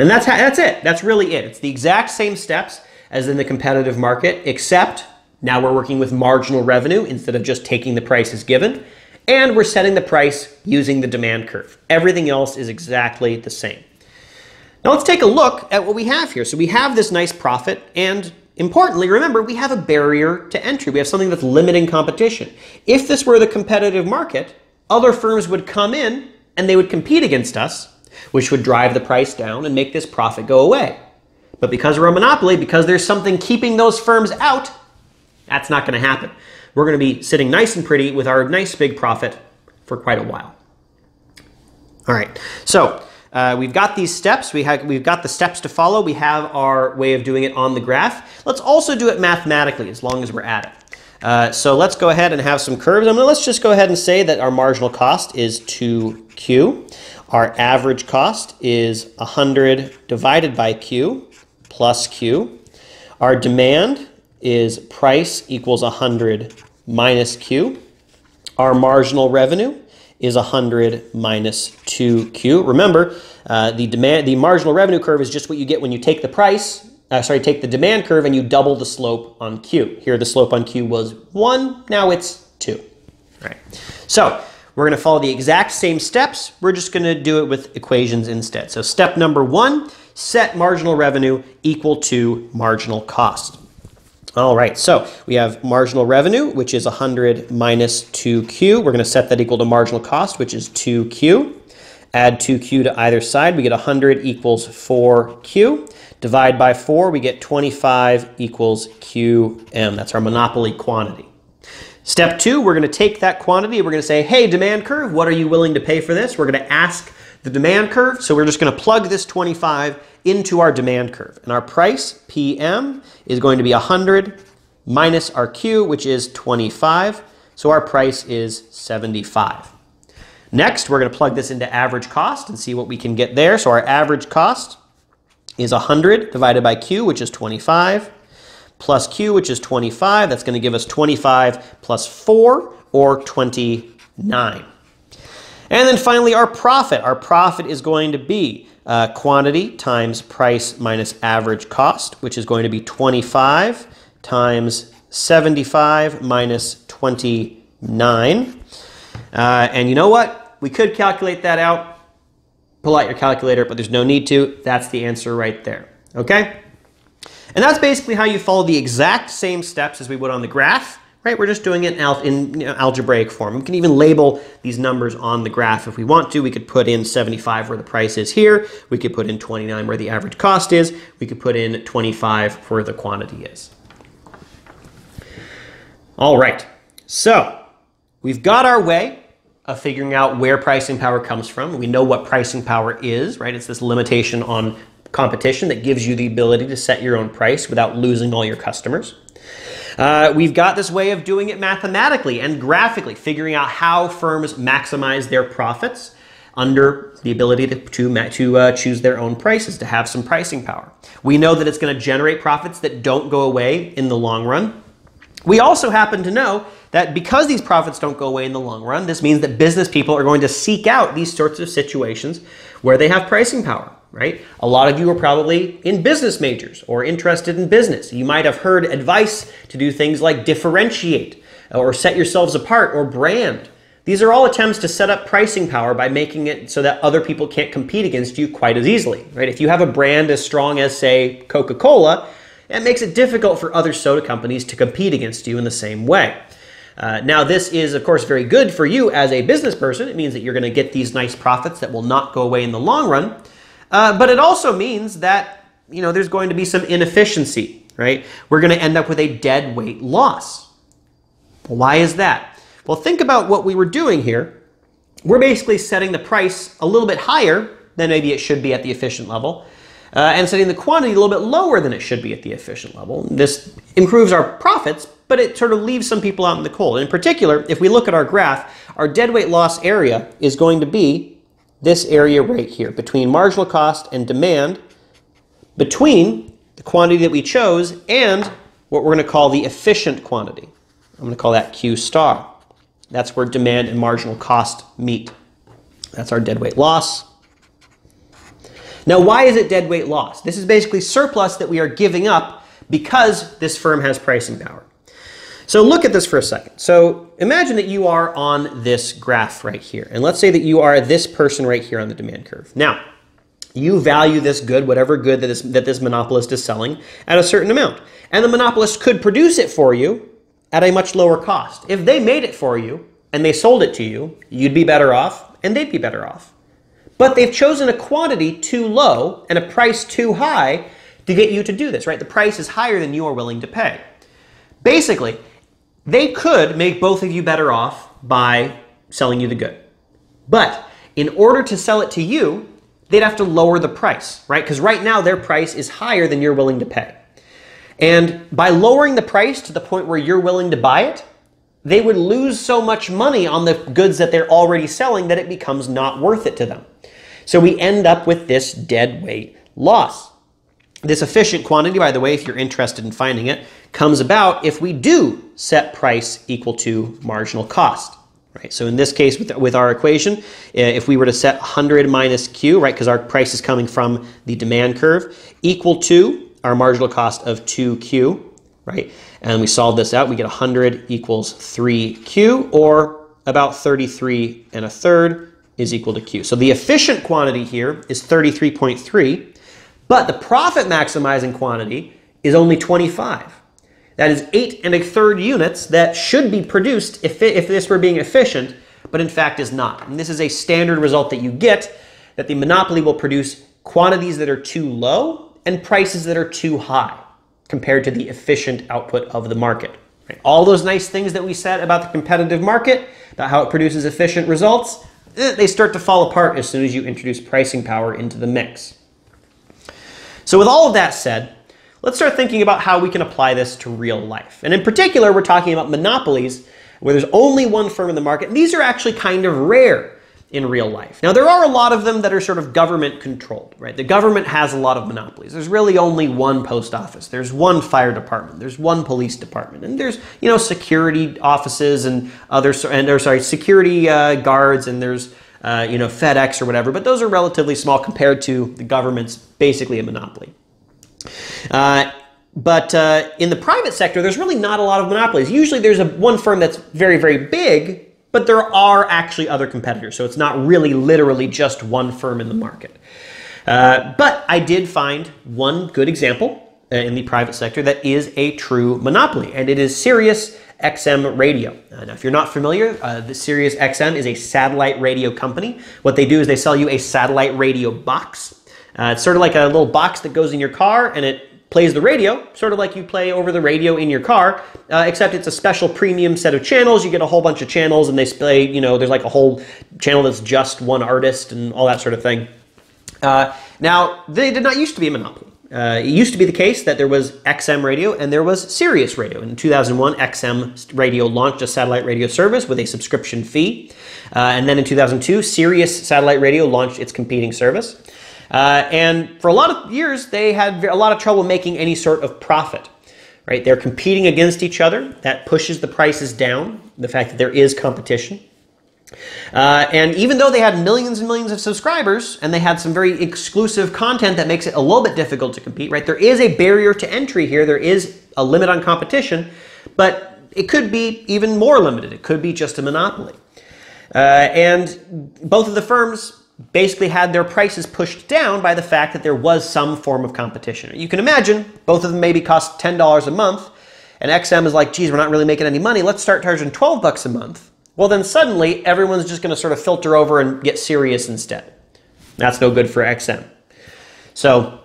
And that's, that's it. That's really it. It's the exact same steps as in the competitive market, except now we're working with marginal revenue instead of just taking the price as given. And we're setting the price using the demand curve. Everything else is exactly the same. Now let's take a look at what we have here. So we have this nice profit and importantly, remember, we have a barrier to entry. We have something that's limiting competition. If this were the competitive market, other firms would come in and they would compete against us which would drive the price down and make this profit go away. But because we're a monopoly, because there's something keeping those firms out, that's not going to happen. We're going to be sitting nice and pretty with our nice big profit for quite a while. All right, so uh, we've got these steps. We have, we've got the steps to follow. We have our way of doing it on the graph. Let's also do it mathematically as long as we're at it. Uh, so let's go ahead and have some curves. I mean, let's just go ahead and say that our marginal cost is 2Q. Our average cost is 100 divided by Q plus Q. Our demand is price equals 100 minus Q. Our marginal revenue is 100 minus 2Q. Remember, uh, the demand, the marginal revenue curve is just what you get when you take the price, uh, sorry, take the demand curve and you double the slope on Q. Here the slope on Q was 1, now it's 2. All right. So we're going to follow the exact same steps. We're just going to do it with equations instead. So step number one, set marginal revenue equal to marginal cost. All right, so we have marginal revenue, which is 100 minus 2Q. We're going to set that equal to marginal cost, which is 2Q. Add 2Q to either side. We get 100 equals 4Q. Divide by 4, we get 25 equals QM. That's our monopoly quantity. Step two, we're going to take that quantity. We're going to say, hey, demand curve, what are you willing to pay for this? We're going to ask the demand curve. So we're just going to plug this 25 into our demand curve. And our price, PM, is going to be 100 minus our Q, which is 25. So our price is 75. Next, we're going to plug this into average cost and see what we can get there. So our average cost is 100 divided by Q, which is 25 plus q, which is 25. That's going to give us 25 plus 4, or 29. And then finally, our profit. Our profit is going to be uh, quantity times price minus average cost, which is going to be 25 times 75 minus 29. Uh, and you know what? We could calculate that out. Pull out your calculator, but there's no need to. That's the answer right there. Okay? And that's basically how you follow the exact same steps as we would on the graph, right? We're just doing it in, algebraic form. We can even label these numbers on the graph if we want to. We could put in 75 where the price is here. We could put in 29 where the average cost is. We could put in 25 where the quantity is. All right, so we've got our way of figuring out where pricing power comes from. We know what pricing power is, right? It's this limitation on competition that gives you the ability to set your own price without losing all your customers. Uh, we've got this way of doing it mathematically and graphically, figuring out how firms maximize their profits under the ability to, to, to uh, choose their own prices, to have some pricing power. We know that it's going to generate profits that don't go away in the long run. We also happen to know that because these profits don't go away in the long run, this means that business people are going to seek out these sorts of situations where they have pricing power right? A lot of you are probably in business majors or interested in business. You might have heard advice to do things like differentiate or set yourselves apart or brand. These are all attempts to set up pricing power by making it so that other people can't compete against you quite as easily, right? If you have a brand as strong as, say, Coca-Cola, it makes it difficult for other soda companies to compete against you in the same way. Uh, now, this is, of course, very good for you as a business person. It means that you're going to get these nice profits that will not go away in the long run. Uh, but it also means that you know there's going to be some inefficiency, right? We're going to end up with a dead weight loss. Why is that? Well, think about what we were doing here. We're basically setting the price a little bit higher than maybe it should be at the efficient level, uh, and setting the quantity a little bit lower than it should be at the efficient level. This improves our profits, but it sort of leaves some people out in the cold. In particular, if we look at our graph, our dead weight loss area is going to be this area right here between marginal cost and demand between the quantity that we chose and what we're going to call the efficient quantity. I'm going to call that Q star. That's where demand and marginal cost meet. That's our deadweight loss. Now, why is it deadweight loss? This is basically surplus that we are giving up because this firm has pricing power. So look at this for a second. So imagine that you are on this graph right here. And let's say that you are this person right here on the demand curve. Now, you value this good, whatever good that, is, that this monopolist is selling, at a certain amount. And the monopolist could produce it for you at a much lower cost. If they made it for you and they sold it to you, you'd be better off and they'd be better off. But they've chosen a quantity too low and a price too high to get you to do this, right? The price is higher than you are willing to pay. Basically, they could make both of you better off by selling you the good. But in order to sell it to you, they'd have to lower the price, right? Because right now their price is higher than you're willing to pay. And by lowering the price to the point where you're willing to buy it, they would lose so much money on the goods that they're already selling that it becomes not worth it to them. So we end up with this dead weight loss. This efficient quantity, by the way, if you're interested in finding it, comes about if we do set price equal to marginal cost. Right, so in this case, with, with our equation, eh, if we were to set 100 minus Q, right, because our price is coming from the demand curve, equal to our marginal cost of 2Q, right, and we solve this out, we get 100 equals 3Q, or about 33 and a third is equal to Q. So the efficient quantity here is 33.3, but the profit maximizing quantity is only 25. That is eight and a third units that should be produced if, it, if this were being efficient, but in fact is not. And this is a standard result that you get, that the monopoly will produce quantities that are too low and prices that are too high compared to the efficient output of the market. Right? All those nice things that we said about the competitive market, about how it produces efficient results, eh, they start to fall apart as soon as you introduce pricing power into the mix. So with all of that said, let's start thinking about how we can apply this to real life. And in particular, we're talking about monopolies where there's only one firm in the market. And these are actually kind of rare in real life. Now, there are a lot of them that are sort of government controlled, right? The government has a lot of monopolies. There's really only one post office. There's one fire department. There's one police department. And there's, you know, security offices and other, and there's, sorry, security uh, guards and there's, uh, you know, FedEx or whatever, but those are relatively small compared to the government's basically a monopoly. Uh, but uh, in the private sector, there's really not a lot of monopolies. Usually there's a, one firm that's very, very big, but there are actually other competitors. So it's not really literally just one firm in the market. Uh, but I did find one good example uh, in the private sector that is a true monopoly, and it is Sirius XM Radio. Uh, now, if you're not familiar, uh, the Sirius XM is a satellite radio company. What they do is they sell you a satellite radio box. Uh, it's sort of like a little box that goes in your car and it plays the radio, sort of like you play over the radio in your car, uh, except it's a special premium set of channels. You get a whole bunch of channels and they play, you know, there's like a whole channel that's just one artist and all that sort of thing. Uh, now, they did not used to be a monopoly. Uh, it used to be the case that there was XM radio and there was Sirius radio. In 2001, XM radio launched a satellite radio service with a subscription fee. Uh, and then in 2002, Sirius satellite radio launched its competing service. Uh, and for a lot of years, they had a lot of trouble making any sort of profit. Right? They're competing against each other. That pushes the prices down. The fact that there is competition. Uh, and even though they had millions and millions of subscribers and they had some very exclusive content that makes it a little bit difficult to compete, right? There is a barrier to entry here. There is a limit on competition, but it could be even more limited. It could be just a monopoly. Uh, and both of the firms basically had their prices pushed down by the fact that there was some form of competition. You can imagine both of them maybe cost $10 a month, and XM is like, geez, we're not really making any money. Let's start charging 12 bucks a month. Well, then suddenly everyone's just going to sort of filter over and get Sirius instead. That's no good for XM. So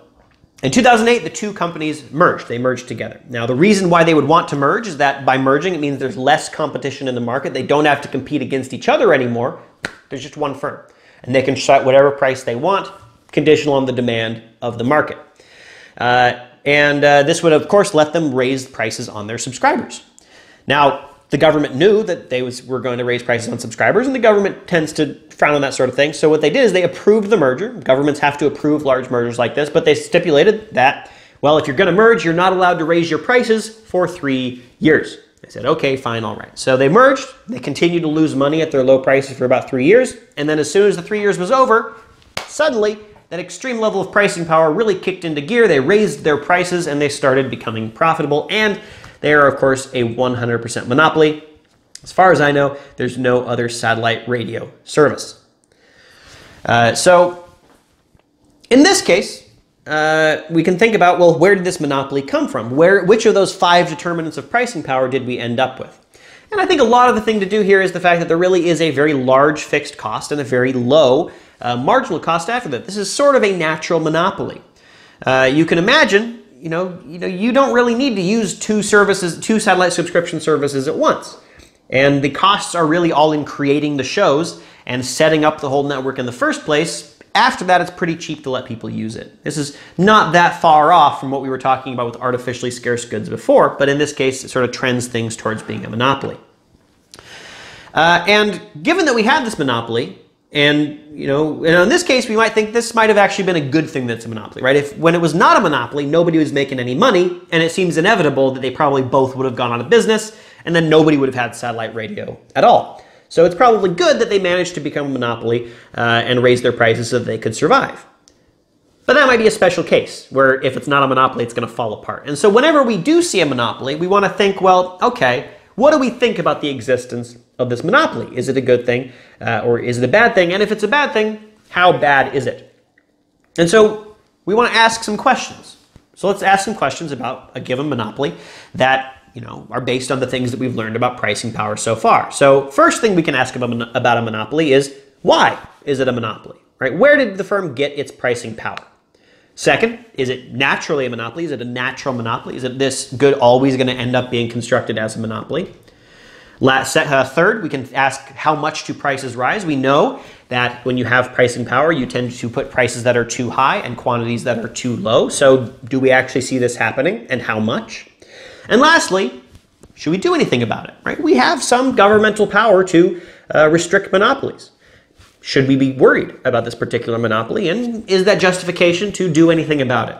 in 2008, the two companies merged. They merged together. Now, the reason why they would want to merge is that by merging, it means there's less competition in the market. They don't have to compete against each other anymore. There's just one firm and they can set whatever price they want, conditional on the demand of the market. Uh, and uh, this would, of course, let them raise prices on their subscribers. Now, the government knew that they was, were going to raise prices on subscribers, and the government tends to frown on that sort of thing. So what they did is they approved the merger. Governments have to approve large mergers like this, but they stipulated that Well, if you're going to merge, you're not allowed to raise your prices for three years. They said, okay, fine, all right. So they merged. They continued to lose money at their low prices for about three years. And then as soon as the three years was over, suddenly that extreme level of pricing power really kicked into gear. They raised their prices and they started becoming profitable. And they are, of course, a 100% monopoly. As far as I know, there's no other satellite radio service. Uh, so in this case, uh, we can think about, well, where did this monopoly come from? Where, which of those five determinants of pricing power did we end up with? And I think a lot of the thing to do here is the fact that there really is a very large fixed cost and a very low uh, marginal cost after that. This is sort of a natural monopoly. Uh, you can imagine, you know, you know, you don't really need to use two services, two satellite subscription services at once. And the costs are really all in creating the shows and setting up the whole network in the first place after that, it's pretty cheap to let people use it. This is not that far off from what we were talking about with artificially scarce goods before, but in this case, it sort of trends things towards being a monopoly. Uh, and given that we had this monopoly, and you know, in this case, we might think this might have actually been a good thing that's a monopoly, right? If when it was not a monopoly, nobody was making any money, and it seems inevitable that they probably both would have gone out of business, and then nobody would have had satellite radio at all. So it's probably good that they managed to become a monopoly uh, and raise their prices so that they could survive. But that might be a special case where if it's not a monopoly, it's going to fall apart. And so whenever we do see a monopoly, we want to think, well, okay, what do we think about the existence of this monopoly? Is it a good thing uh, or is it a bad thing? And if it's a bad thing, how bad is it? And so we want to ask some questions. So let's ask some questions about a given monopoly that you know, are based on the things that we've learned about pricing power so far. So first thing we can ask about, about a monopoly is why is it a monopoly, right? Where did the firm get its pricing power? Second, is it naturally a monopoly? Is it a natural monopoly? Is it this good always going to end up being constructed as a monopoly? Last, third, we can ask how much do prices rise? We know that when you have pricing power, you tend to put prices that are too high and quantities that are too low. So do we actually see this happening and how much? And lastly, should we do anything about it? Right? We have some governmental power to uh, restrict monopolies. Should we be worried about this particular monopoly? And is that justification to do anything about it?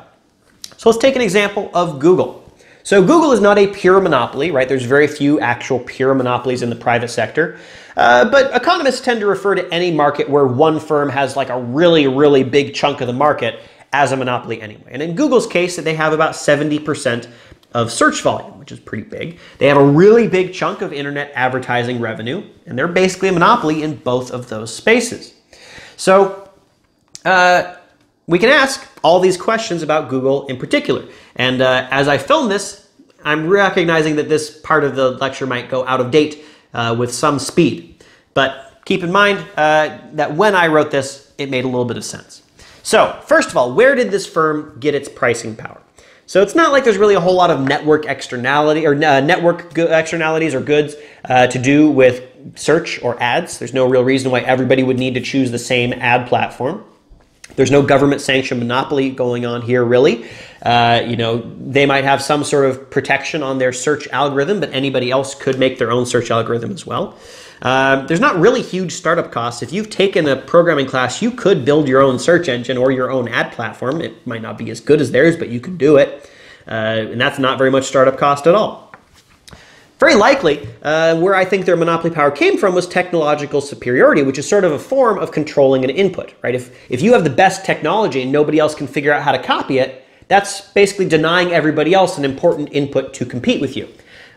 So let's take an example of Google. So Google is not a pure monopoly, right? There's very few actual pure monopolies in the private sector. Uh, but economists tend to refer to any market where one firm has like a really, really big chunk of the market as a monopoly anyway. And in Google's case, they have about 70% of search volume, which is pretty big. They have a really big chunk of internet advertising revenue, and they're basically a monopoly in both of those spaces. So uh, we can ask all these questions about Google in particular. And uh, as I film this, I'm recognizing that this part of the lecture might go out of date uh, with some speed. But keep in mind uh, that when I wrote this, it made a little bit of sense. So first of all, where did this firm get its pricing power? So it's not like there's really a whole lot of network externality or uh, network externalities or goods uh, to do with search or ads. There's no real reason why everybody would need to choose the same ad platform. There's no government sanctioned monopoly going on here, really. Uh, you know, they might have some sort of protection on their search algorithm, but anybody else could make their own search algorithm as well. Uh, there's not really huge startup costs. If you've taken a programming class, you could build your own search engine or your own ad platform. It might not be as good as theirs, but you can do it. Uh, and that's not very much startup cost at all. Very likely, uh, where I think their monopoly power came from was technological superiority, which is sort of a form of controlling an input, right? If, if you have the best technology and nobody else can figure out how to copy it, that's basically denying everybody else an important input to compete with you.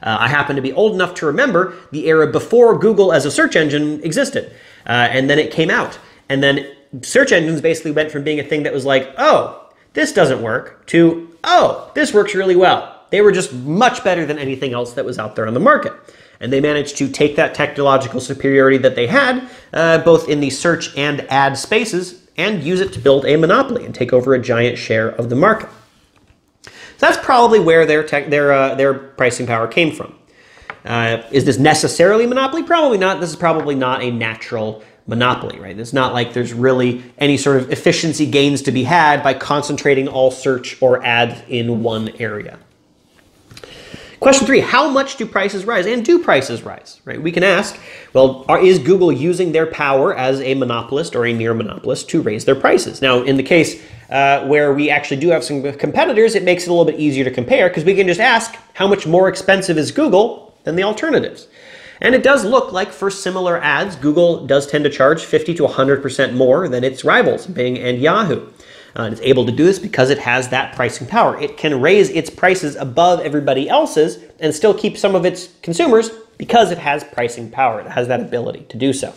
Uh, I happen to be old enough to remember the era before Google as a search engine existed. Uh, and then it came out. And then search engines basically went from being a thing that was like, oh, this doesn't work, to, oh, this works really well. They were just much better than anything else that was out there on the market. And they managed to take that technological superiority that they had, uh, both in the search and ad spaces, and use it to build a monopoly and take over a giant share of the market. So that's probably where their, tech, their, uh, their pricing power came from. Uh, is this necessarily monopoly? Probably not. This is probably not a natural monopoly, right? It's not like there's really any sort of efficiency gains to be had by concentrating all search or ads in one area. Question three, how much do prices rise? And do prices rise, right? We can ask, well, are, is Google using their power as a monopolist or a near monopolist to raise their prices? Now, in the case uh, where we actually do have some competitors, it makes it a little bit easier to compare because we can just ask how much more expensive is Google than the alternatives. And it does look like for similar ads, Google does tend to charge 50 to 100% more than its rivals, Bing and Yahoo. Uh, it's able to do this because it has that pricing power. It can raise its prices above everybody else's and still keep some of its consumers because it has pricing power. It has that ability to do so.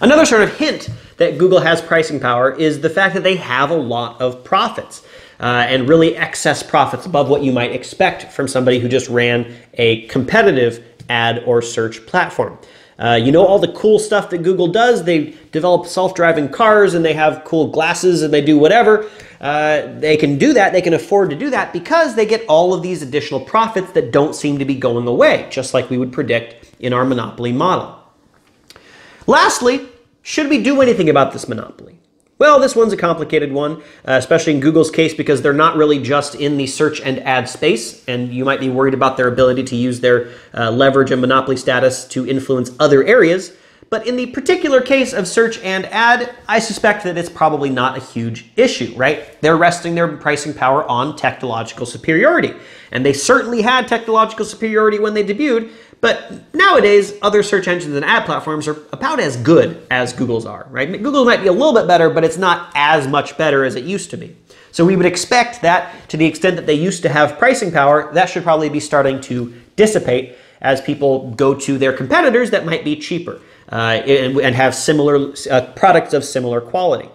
Another sort of hint that Google has pricing power is the fact that they have a lot of profits. Uh, and really excess profits above what you might expect from somebody who just ran a competitive ad or search platform. Uh, you know all the cool stuff that Google does. They develop self-driving cars and they have cool glasses and they do whatever. Uh, they can do that. They can afford to do that because they get all of these additional profits that don't seem to be going away, just like we would predict in our monopoly model. Lastly, should we do anything about this monopoly? Well, this one's a complicated one, uh, especially in Google's case because they're not really just in the search and ad space, and you might be worried about their ability to use their uh, leverage and monopoly status to influence other areas. But in the particular case of search and ad, I suspect that it's probably not a huge issue, right? They're resting their pricing power on technological superiority. And they certainly had technological superiority when they debuted, but nowadays, other search engines and ad platforms are about as good as Google's are, right? Google might be a little bit better, but it's not as much better as it used to be. So we would expect that to the extent that they used to have pricing power, that should probably be starting to dissipate as people go to their competitors that might be cheaper uh, and, and, have similar uh, products of similar quality.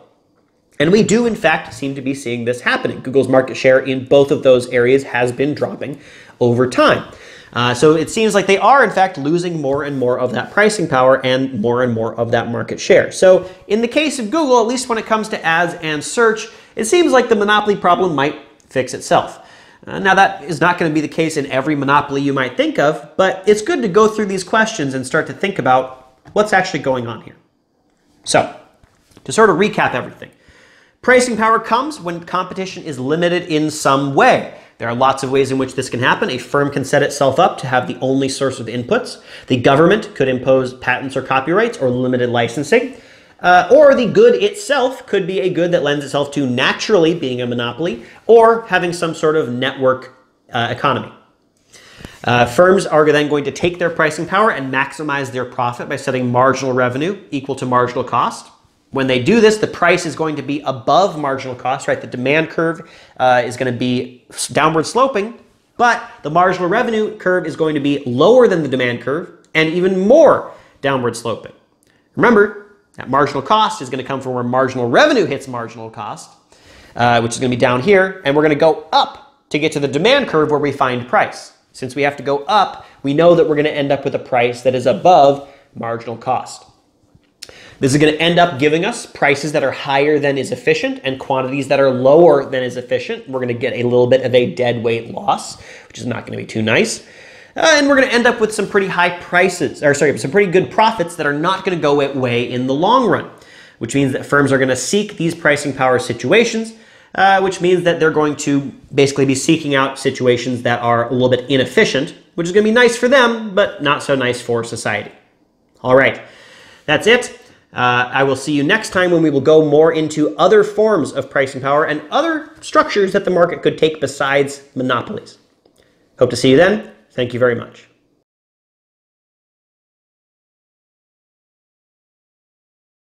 And we do, in fact, seem to be seeing this happening. Google's market share in both of those areas has been dropping over time. Uh, so it seems like they are, in fact, losing more and more of that pricing power and more and more of that market share. So in the case of Google, at least when it comes to ads and search, it seems like the monopoly problem might fix itself. Uh, now, that is not going to be the case in every monopoly you might think of, but it's good to go through these questions and start to think about what's actually going on here. So, to sort of recap everything, pricing power comes when competition is limited in some way. There are lots of ways in which this can happen. A firm can set itself up to have the only source of inputs. The government could impose patents or copyrights or limited licensing. Uh, or the good itself could be a good that lends itself to naturally being a monopoly or having some sort of network uh, economy. Uh, firms are then going to take their pricing power and maximize their profit by setting marginal revenue equal to marginal cost. When they do this, the price is going to be above marginal cost, right? The demand curve uh, is going to be downward sloping, but the marginal revenue curve is going to be lower than the demand curve and even more downward sloping. Remember, that marginal cost is going to come from where marginal revenue hits marginal cost, uh, which is going to be down here, and we're going to go up to get to the demand curve where we find price. Since we have to go up, we know that we're going to end up with a price that is above marginal cost. This is going to end up giving us prices that are higher than is efficient and quantities that are lower than is efficient. We're going to get a little bit of a dead weight loss, which is not going to be too nice. Uh, and we're going to end up with some pretty high prices, or sorry, some pretty good profits that are not going to go away in the long run, which means that firms are going to seek these pricing power situations, uh, which means that they're going to basically be seeking out situations that are a little bit inefficient, which is going to be nice for them, but not so nice for society. All right, that's it. Uh, I will see you next time when we will go more into other forms of pricing power and other structures that the market could take besides monopolies. Hope to see you then. Thank you very much.